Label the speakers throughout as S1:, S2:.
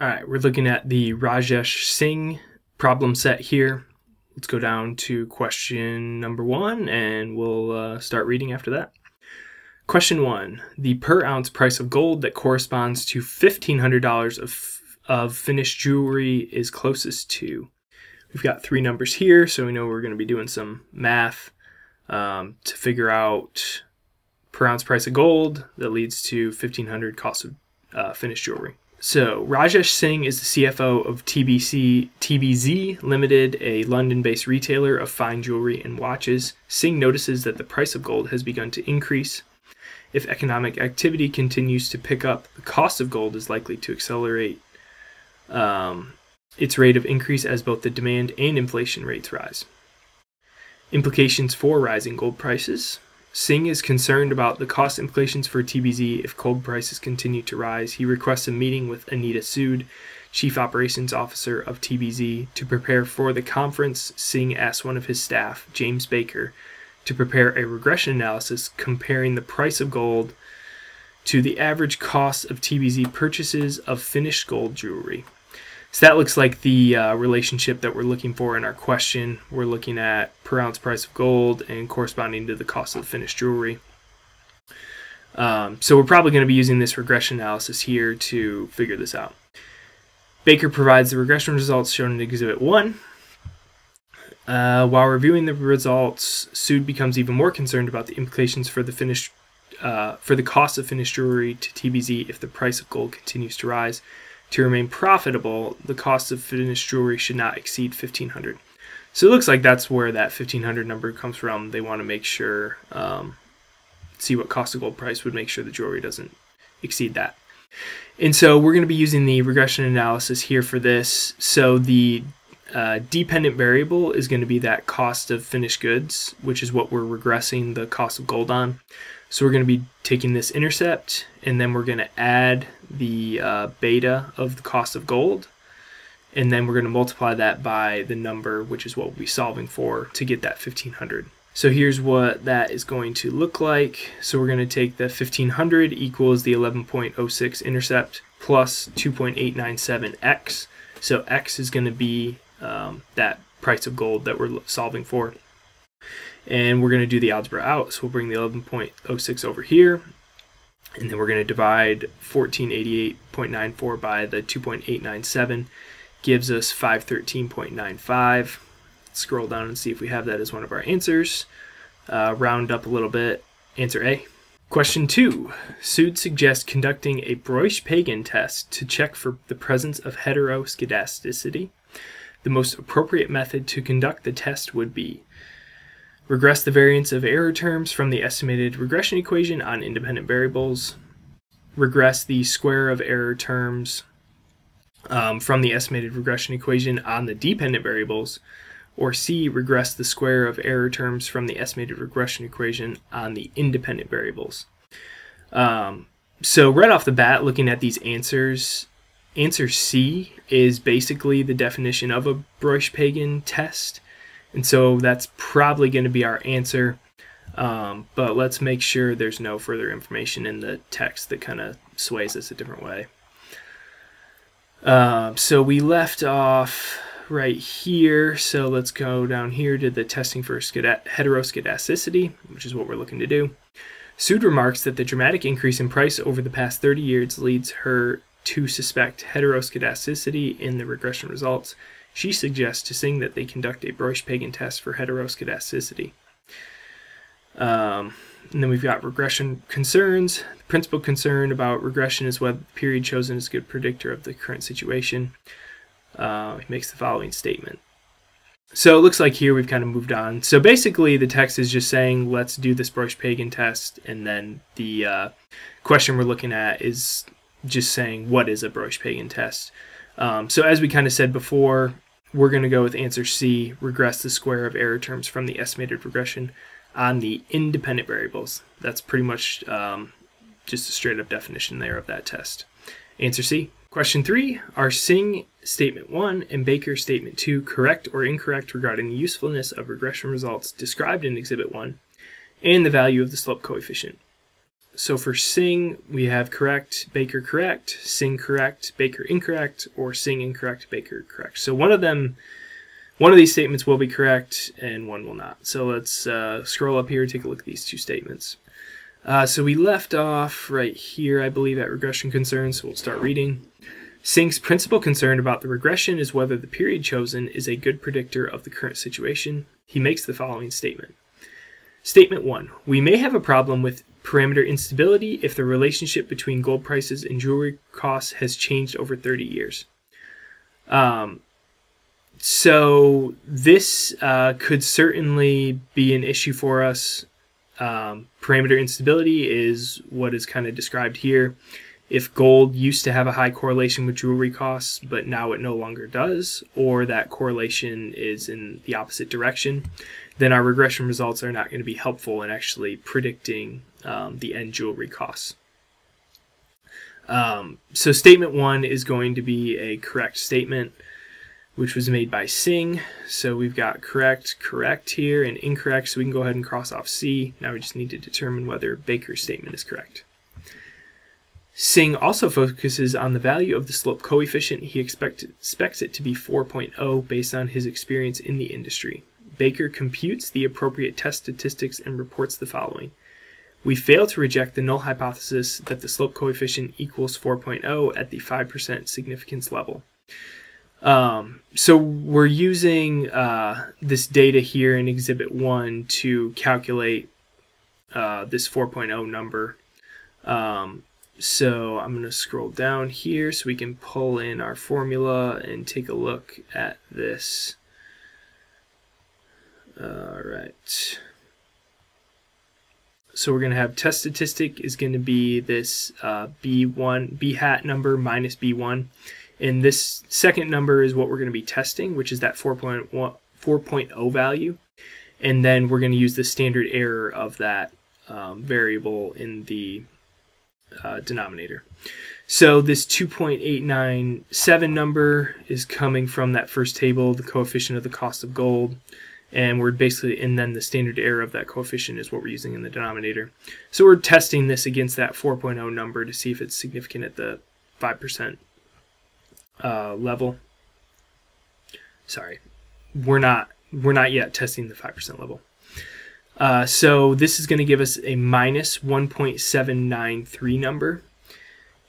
S1: All right, we're looking at the Rajesh Singh problem set here. Let's go down to question number one and we'll uh, start reading after that. Question one The per ounce price of gold that corresponds to $1,500 of, of finished jewelry is closest to. We've got three numbers here, so we know we're going to be doing some math um, to figure out per ounce price of gold that leads to 1500 cost of uh, finished jewelry. So, Rajesh Singh is the CFO of TBC TBZ Limited, a London-based retailer of fine jewelry and watches. Singh notices that the price of gold has begun to increase. If economic activity continues to pick up, the cost of gold is likely to accelerate um, its rate of increase as both the demand and inflation rates rise. Implications for rising gold prices. Singh is concerned about the cost implications for TBZ if gold prices continue to rise. He requests a meeting with Anita Sood, Chief Operations Officer of TBZ, to prepare for the conference. Singh asks one of his staff, James Baker, to prepare a regression analysis comparing the price of gold to the average cost of TBZ purchases of finished gold jewelry. So that looks like the uh, relationship that we're looking for in our question. We're looking at per ounce price of gold and corresponding to the cost of the finished jewelry. Um, so we're probably going to be using this regression analysis here to figure this out. Baker provides the regression results shown in Exhibit 1. Uh, while reviewing the results, Sood becomes even more concerned about the implications for the finished uh, for the cost of finished jewelry to TBZ if the price of gold continues to rise. To remain profitable, the cost of finished jewelry should not exceed 1500 So it looks like that's where that 1500 number comes from. They want to make sure, um, see what cost of gold price would make sure the jewelry doesn't exceed that. And so we're going to be using the regression analysis here for this. So the uh, dependent variable is going to be that cost of finished goods, which is what we're regressing the cost of gold on. So we're going to be taking this intercept and then we're going to add the uh, beta of the cost of gold. And then we're going to multiply that by the number, which is what we'll be solving for to get that 1500. So here's what that is going to look like. So we're going to take the 1500 equals the 11.06 intercept plus 2.897x. So x is going to be um, that price of gold that we're solving for and we're going to do the algebra out. So we'll bring the 11.06 over here, and then we're going to divide 1488.94 by the 2.897, gives us 513.95. Scroll down and see if we have that as one of our answers. Uh, round up a little bit. Answer A. Question 2. Sood suggests conducting a Breusch-Pagan test to check for the presence of heteroskedasticity. The most appropriate method to conduct the test would be regress the variance of error terms from the estimated regression equation on independent variables, regress the square of error terms um, from the estimated regression equation on the dependent variables, or C, regress the square of error terms from the estimated regression equation on the independent variables. Um, so right off the bat, looking at these answers, answer C is basically the definition of a Breusch-Pagan test. And so that's probably going to be our answer. Um, but let's make sure there's no further information in the text that kind of sways us a different way. Uh, so we left off right here. So let's go down here to the testing for heteroskedasticity, which is what we're looking to do. Sood remarks that the dramatic increase in price over the past 30 years leads her to suspect heteroskedasticity in the regression results she suggests to Singh that they conduct a Breusch-Pagan test for heteroskedasticity. Um, and then we've got regression concerns. The principal concern about regression is whether the period chosen is a good predictor of the current situation. Uh, he makes the following statement. So it looks like here we've kind of moved on. So basically, the text is just saying, let's do this Breusch-Pagan test, and then the uh, question we're looking at is just saying, what is a Breusch-Pagan test? Um, so as we kind of said before, we're going to go with answer C, regress the square of error terms from the estimated regression on the independent variables. That's pretty much um, just a straight up definition there of that test. Answer C. Question 3. Are Singh Statement 1 and Baker Statement 2 correct or incorrect regarding the usefulness of regression results described in Exhibit 1 and the value of the slope coefficient? So for Singh, we have correct, Baker correct, Singh correct, Baker incorrect, or Singh incorrect, Baker correct. So one of them, one of these statements will be correct and one will not. So let's uh, scroll up here, take a look at these two statements. Uh, so we left off right here, I believe, at regression concerns. So we'll start reading. Singh's principal concern about the regression is whether the period chosen is a good predictor of the current situation. He makes the following statement. Statement 1. We may have a problem with parameter instability if the relationship between gold prices and jewelry costs has changed over 30 years. Um, so this uh, could certainly be an issue for us. Um, parameter instability is what is kind of described here. If gold used to have a high correlation with jewelry costs, but now it no longer does, or that correlation is in the opposite direction, then our regression results are not going to be helpful in actually predicting um, the end jewelry costs. Um, so statement one is going to be a correct statement, which was made by Singh. So we've got correct, correct here, and incorrect. So we can go ahead and cross off C. Now we just need to determine whether Baker's statement is correct. Singh also focuses on the value of the slope coefficient. He expect, expects it to be 4.0 based on his experience in the industry. Baker computes the appropriate test statistics and reports the following. We fail to reject the null hypothesis that the slope coefficient equals 4.0 at the 5% significance level. Um, so we're using uh, this data here in Exhibit 1 to calculate uh, this 4.0 number. Um, so I'm going to scroll down here so we can pull in our formula and take a look at this. All right. So we're going to have test statistic is going to be this uh, B1, B hat number minus B1. And this second number is what we're going to be testing, which is that 4.1, 4.0 value. And then we're going to use the standard error of that um, variable in the uh, denominator. So this 2.897 number is coming from that first table, the coefficient of the cost of gold and we're basically and then the standard error of that coefficient is what we're using in the denominator. So we're testing this against that 4.0 number to see if it's significant at the 5% uh, level. Sorry. We're not we're not yet testing the 5% level. Uh, so this is going to give us a minus 1.793 number.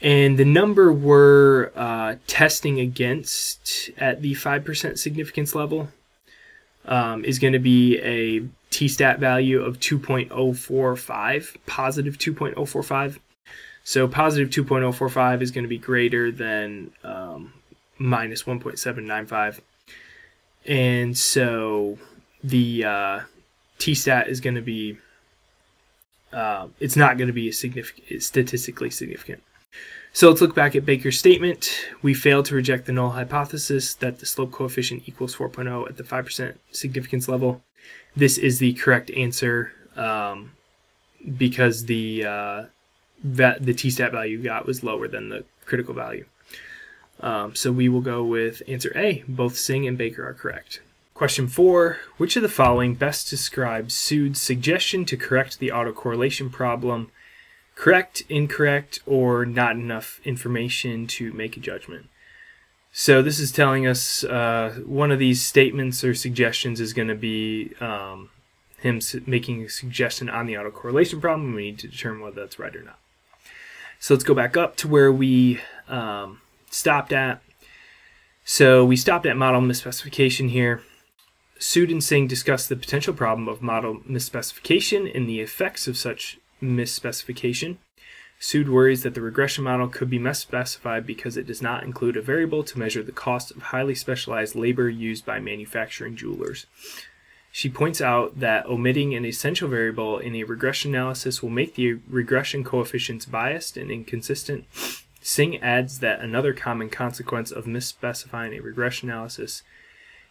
S1: And the number we're uh, testing against at the 5% significance level um, is going to be a t-stat value of 2.045, positive 2.045. So positive 2.045 is going to be greater than um, minus 1.795. And so the uh, t-stat is going to be, uh, it's not going to be significant, statistically significant. So let's look back at Baker's statement. We failed to reject the null hypothesis that the slope coefficient equals 4.0 at the 5% significance level. This is the correct answer um, because the uh, the t-stat value got was lower than the critical value. Um, so we will go with answer A. Both Singh and Baker are correct. Question four, which of the following best describes Sood's suggestion to correct the autocorrelation problem correct, incorrect, or not enough information to make a judgment. So this is telling us uh, one of these statements or suggestions is going to be um, him making a suggestion on the autocorrelation problem. We need to determine whether that's right or not. So let's go back up to where we um, stopped at. So we stopped at model misspecification here. Sood and Singh discussed the potential problem of model misspecification and the effects of such misspecification. Sood worries that the regression model could be misspecified because it does not include a variable to measure the cost of highly specialized labor used by manufacturing jewelers. She points out that omitting an essential variable in a regression analysis will make the regression coefficients biased and inconsistent. Singh adds that another common consequence of misspecifying a regression analysis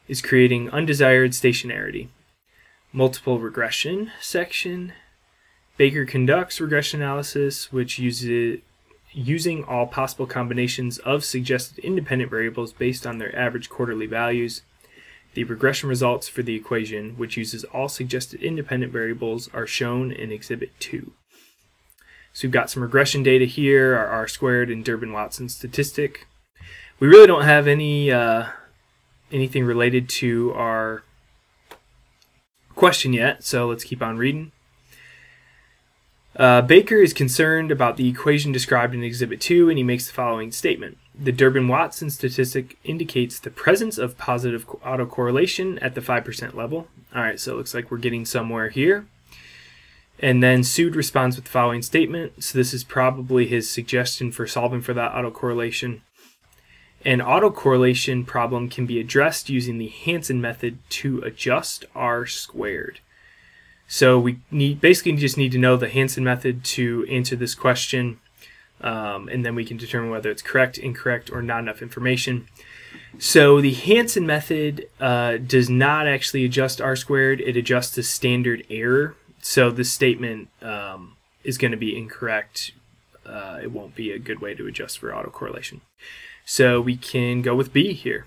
S1: is creating undesired stationarity. Multiple regression section Baker conducts regression analysis, which uses using all possible combinations of suggested independent variables based on their average quarterly values. The regression results for the equation, which uses all suggested independent variables, are shown in Exhibit 2. So we've got some regression data here, our R squared and Durbin-Watson statistic. We really don't have any uh, anything related to our question yet, so let's keep on reading. Uh, Baker is concerned about the equation described in Exhibit 2, and he makes the following statement. The Durbin-Watson statistic indicates the presence of positive autocorrelation at the 5% level. All right, so it looks like we're getting somewhere here. And then Sood responds with the following statement. So this is probably his suggestion for solving for that autocorrelation. An autocorrelation problem can be addressed using the Hansen method to adjust R squared. So we need basically just need to know the Hansen method to answer this question, um, and then we can determine whether it's correct, incorrect, or not enough information. So the Hansen method uh, does not actually adjust R squared; it adjusts the standard error. So this statement um, is going to be incorrect. Uh, it won't be a good way to adjust for autocorrelation. So we can go with B here.